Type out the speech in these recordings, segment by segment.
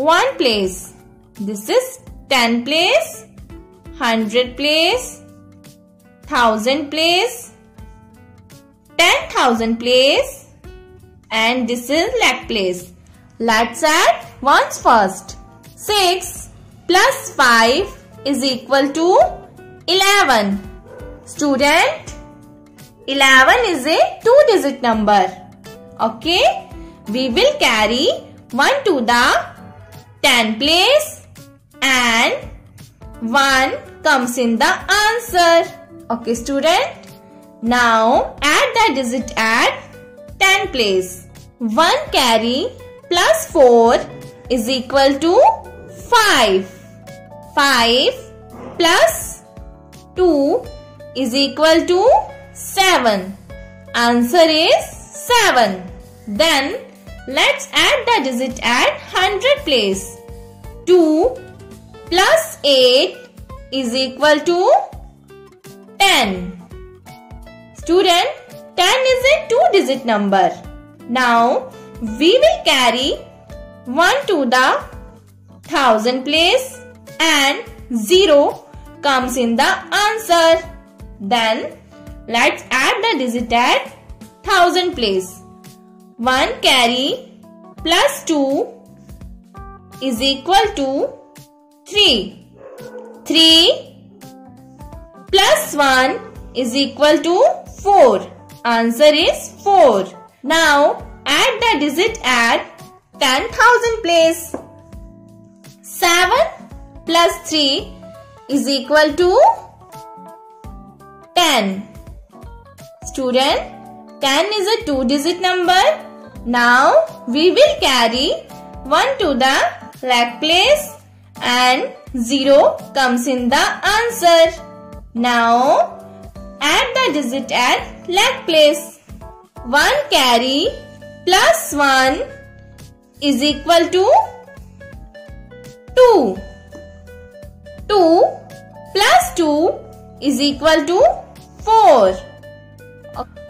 1 place. This is 10 place, 100 place, 1000 place, 10,000 place and this is lakh place. Let's add ones first. 6 plus 5 is equal to 11. Student, 11 is a two digit number. Okay, we will carry 1 to the 10 place and 1 comes in the answer. Okay student. Now add the digit at 10 place. 1 carry plus 4 is equal to 5. 5 plus 2 is equal to 7. Answer is 7. Then let's add the digit at 100 place. 2 plus 8 is equal to 10. Student, 10 is a two digit number. Now we will carry 1 to the thousand place and 0 comes in the answer. Then let's add the digit at thousand place. 1 carry plus 2 is equal to 3. 3 plus 1 is equal to 4. Answer is 4. Now add the digit at 10,000 place. 7 plus 3 is equal to 10. Student, 10 is a two digit number. Now we will carry 1 to the lakh place and 0 comes in the answer. Now add the digit at lakh place. 1 carry plus 1 is equal to 2. 2 plus 2 is equal to 4.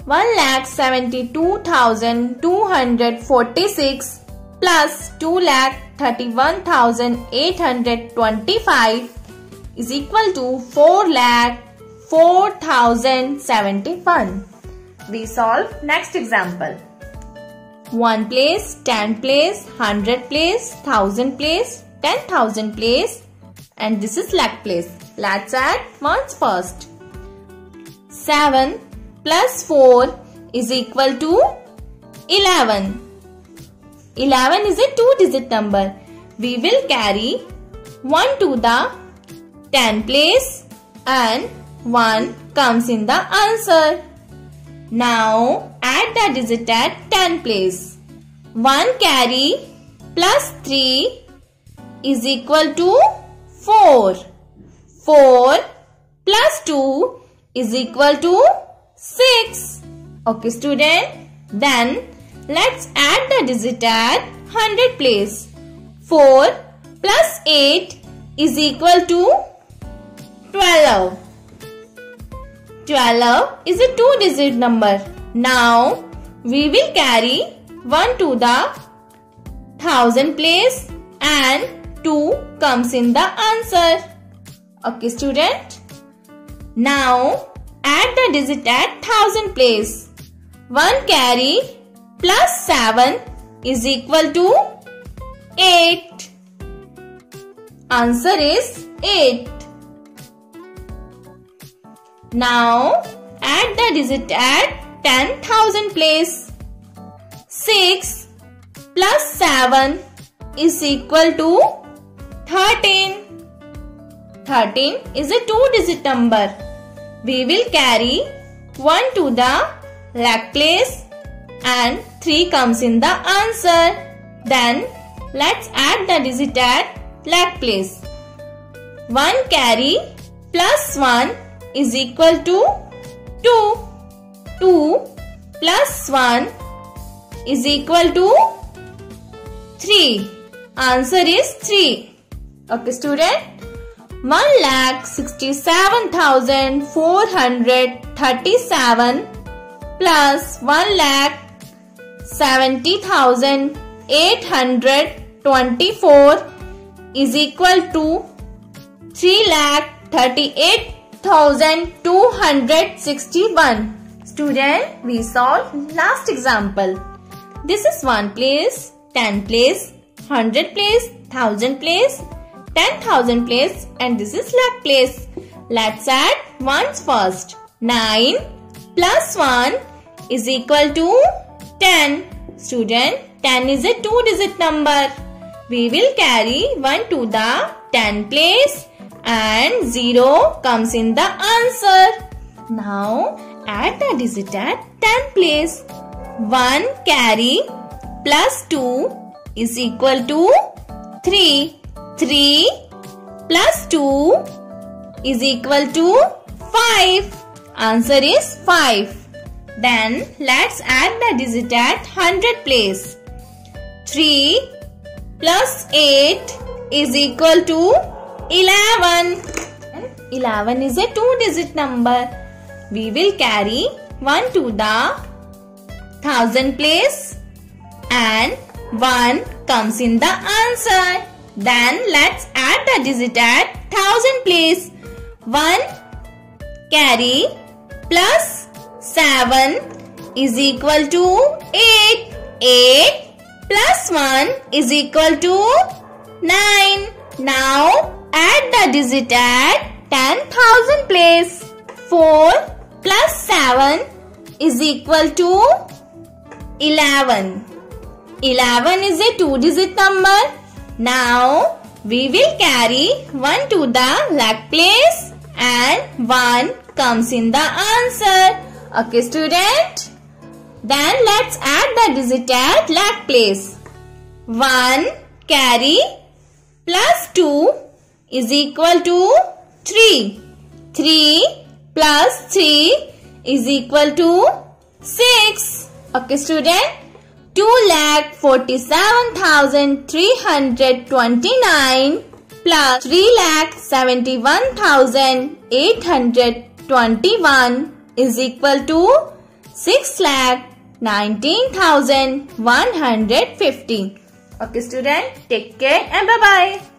1 lakh 72,246 plus 2 lakh 31,825 is equal to 4 lakh 4071. We solve next example. 1 place, 10 place, 100 place, 1000 place, 10,000 place and this is lakh place. Let's add ones first. 7 plus 4 is equal to 11. 11 is a two digit number. We will carry 1 to the 10 place and 1 comes in the answer. Now add the digit at 10 place. 1 carry plus 3 is equal to 4. 4 plus 2 is equal to 6. Okay student. Then let's add the digit at 100 place. 4 plus 8 is equal to 12. 12 is a two digit number. Now we will carry 1 to the thousand place and 2 comes in the answer. Okay student. Now add the digit at thousand place. 1 carry plus 7 is equal to 8. Answer is 8. Now add the digit at 10,000 place. 6 plus 7 is equal to 13. 13 is a two digit number. We will carry 1 to the lakh place and 3 comes in the answer. Then let's add the digit at lakh place. 1 carry plus 1 is equal to 2. 2 plus 1 is equal to 3. Answer is 3. Okay student. 1 lakh 67,437 plus 1 lakh 70,825 24 is equal to 3 lakh 38,261. Student, we solve last example. This is 1 place, 10 place, 100 place, 1000 place, 10,000 place and this is lakh place. Let's add ones first. 9 plus 1 is equal to 10. Student, 10 is a two digit number. We will carry 1 to the 10 place and 0 comes in the answer. Now add the digit at 10 place. 1 carry plus 2 is equal to 3. 3 plus 2 is equal to 5. Answer is 5. Then let's add the digit at 100 place. 3 plus 8 is equal to 11. Hmm? 11 is a two digit number. We will carry 1 to the thousand place and 1 comes in the answer. Then let's add the digit at thousand place. 1 carry plus 7 is equal to 8. 8 plus 1 is equal to 9. Now add the digit at 10,000 place. 4 plus 7 is equal to 11. 11 is a two digit number. Now we will carry 1 to the lakh place and 1 comes in the answer. Okay student? Then let's add the digit at lakh place. 1 carry plus 2 is equal to 3. 3 plus 3 is equal to 6. Okay student? 2 lakh 47,329 plus 3 lakh 71,821 is equal to 6 lakh 19,150. Okay student, take care and bye-bye.